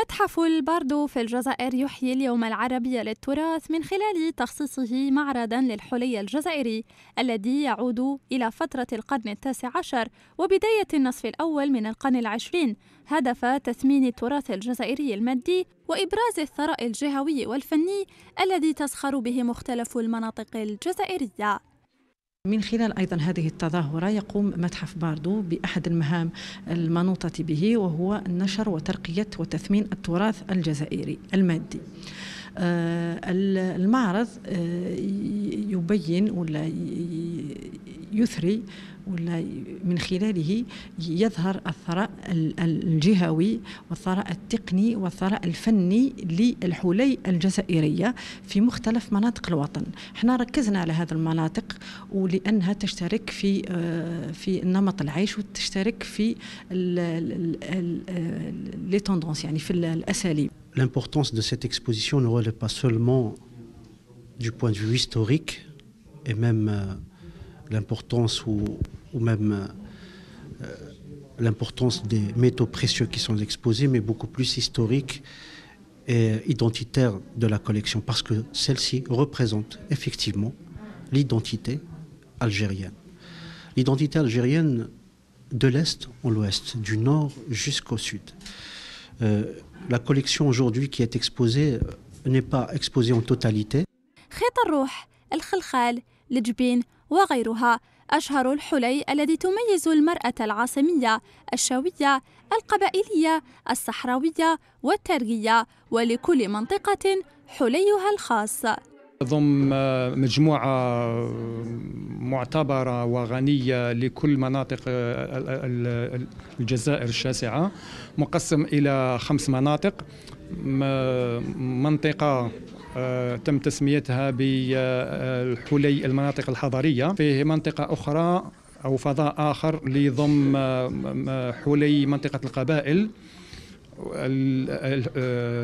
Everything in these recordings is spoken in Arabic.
متحف الباردو في الجزائر يحيي اليوم العربي للتراث من خلال تخصيصه معرضا للحلي الجزائري الذي يعود إلى فترة القرن التاسع عشر وبداية النصف الأول من القرن العشرين. هدف تثمين التراث الجزائري المادي وإبراز الثراء الجهوي والفني الذي تزخر به مختلف المناطق الجزائرية. من خلال أيضا هذه التظاهرة يقوم متحف باردو بأحد المهام المنوطة به وهو نشر وترقية وتثمين التراث الجزائري المادي. آه، المعرض آه، يبين ولا يثري ولا من خلاله يظهر الثراء الجهوي والثراء التقني والثراء الفني للحلي الجزائرية في مختلف مناطق الوطن. إحنا ركزنا على هذه المناطق ولأنها تشترك في آه، في نمط العيش وتشترك في لي توندونس يعني في الأساليب. L'importance de cette exposition ne relève pas seulement du point de vue historique et même euh, l'importance ou, ou, même euh, l'importance des métaux précieux qui sont exposés, mais beaucoup plus historique et identitaire de la collection, parce que celle-ci représente effectivement l'identité algérienne. L'identité algérienne de l'Est en l'Ouest, du Nord jusqu'au Sud. Euh, la collection aujourd'hui qui est exposée euh, n'est pas exposée en totalité. وغيرها. أشهر الحلي الذي تميز المرأة العاصمية الشاوية القبائلية الصحراوية والترقية ولكل منطقة حليها الخاص. ضم مجموعة معتبرة وغنية لكل مناطق الجزائر الشاسعة. مقسم إلى خمس مناطق. منطقة آه، تم تسميتها بالحلي المناطق الحضرية. فيه منطقة أخرى أو فضاء آخر لضم آه، حلي منطقة القبائل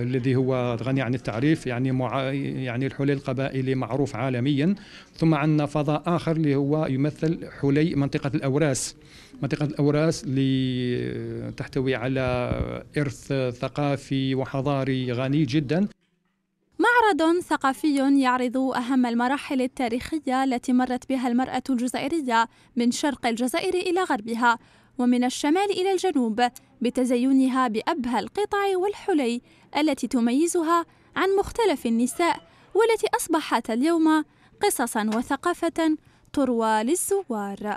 الذي هو غني عن التعريف يعني مع يعني الحلي القبائلي معروف عالميا. ثم عندنا فضاء آخر اللي هو يمثل حلي منطقة الأوراس. منطقة الأوراس اللي تحتوي على إرث ثقافي وحضاري غني جدا. معرض ثقافي يعرض أهم المراحل التاريخية التي مرت بها المرأة الجزائرية من شرق الجزائر إلى غربها ومن الشمال إلى الجنوب بتزينها بأبهى القطع والحلي التي تميزها عن مختلف النساء والتي أصبحت اليوم قصصا وثقافة تروى للزوار.